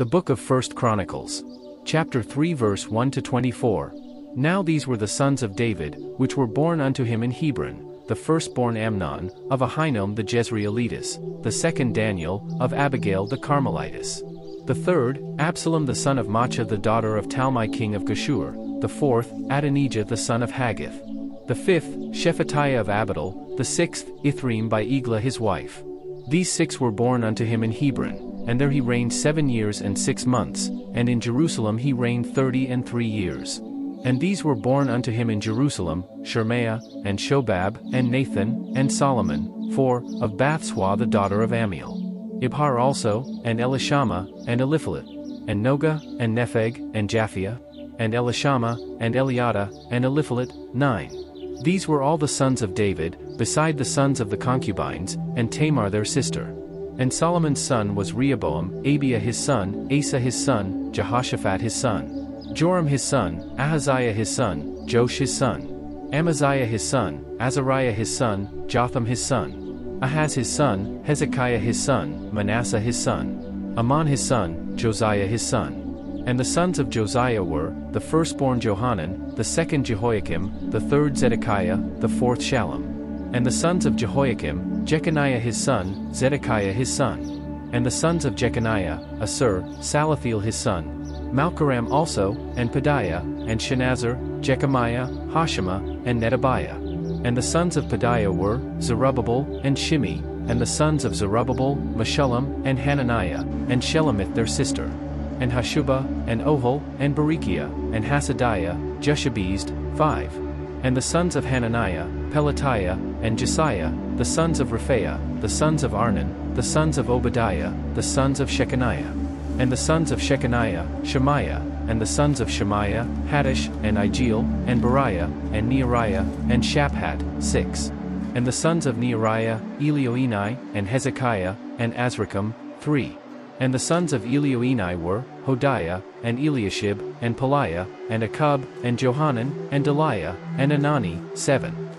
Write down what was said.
The book of First Chronicles. Chapter 3 verse 1 to 24. Now these were the sons of David, which were born unto him in Hebron, the firstborn Amnon, of Ahinoam the Jezreelitess, the second Daniel, of Abigail the Carmelitess. The third, Absalom the son of Maachah the daughter of Talmai king of Geshur, the fourth, Adonijah the son of Haggith. The fifth, Shephatiah of Abital, the sixth, Ithream by Eglah his wife. These six were born unto him in Hebron, and there he reigned seven years and six months, and in Jerusalem he reigned thirty and three years. And these were born unto him in Jerusalem, Shimea, and Shobab, and Nathan, and Solomon, four, of Bathshua the daughter of Ammiel. Ibhar also, and Elishama, and Eliphelet, and Nogah, and Nepheg, and Japhia, and Elishama, and Eliada, and Eliphelet, nine. These were all the sons of David, beside the sons of the concubines, and Tamar their sister. And Solomon's son was Rehoboam, Abia his son, Asa his son, Jehoshaphat his son, Joram his son, Ahaziah his son, Joash his son, Amaziah his son, Azariah his son, Jotham his son, Ahaz his son, Hezekiah his son, Manasseh his son, Amon his son, Josiah his son. And the sons of Josiah were, the firstborn Johanan, the second Jehoiakim, the third Zedekiah, the fourth Shallum. And the sons of Jehoiakim, Jeconiah his son, Zedekiah his son. And the sons of Jeconiah, Assir, Salathiel his son. Malchiram also, and Pedaiah, and Shenazar, Jecamiah, Hoshama, and Nedabiah. And the sons of Pedaiah were, Zerubbabel, and Shimei, and the sons of Zerubbabel, Meshullam, and Hananiah, and Shelomith their sister and Hashubah, and Ohel, and Berechiah, and Hasadiah, Jushabhesed, five. And the sons of Hananiah, Pelatiah, and Jesaiah, the sons of Rephaiah, the sons of Arnan, the sons of Obadiah, the sons of Shechaniah. And the sons of Shechaniah, Shemaiah, and the sons of Shemaiah, Hattush, and Igeal, and Bariah, and Neariah, and Shaphat, six. And the sons of Neariah, Elioenai, and Hezekiah, and Azrikam, three. And the sons of Elioenai were, Hodaiah, and Eliashib, and Pelaiah, and Akkub, and Johanan, and Dalaiah, and Anani, seven.